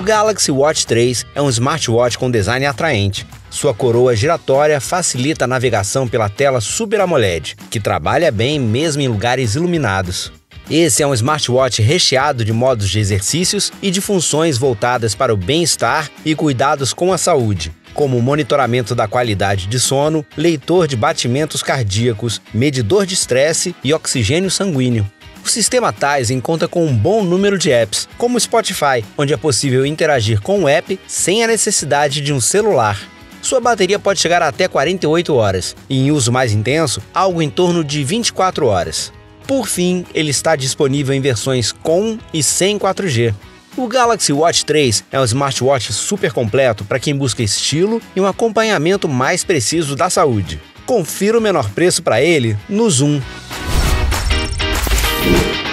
Galaxy Watch 3 é um smartwatch com design atraente. Sua coroa giratória facilita a navegação pela tela Super AMOLED, que trabalha bem mesmo em lugares iluminados. Esse é um smartwatch recheado de modos de exercícios e de funções voltadas para o bem-estar e cuidados com a saúde, como monitoramento da qualidade de sono, leitor de batimentos cardíacos, medidor de estresse e oxigênio sanguíneo. O sistema Tizen conta com um bom número de apps, como o Spotify, onde é possível interagir com o app sem a necessidade de um celular. Sua bateria pode chegar até 48 horas, e em uso mais intenso, algo em torno de 24 horas. Por fim, ele está disponível em versões com e sem 4G. O Galaxy Watch 3 é um smartwatch super completo para quem busca estilo e um acompanhamento mais preciso da saúde. Confira o menor preço para ele no Zoom. You.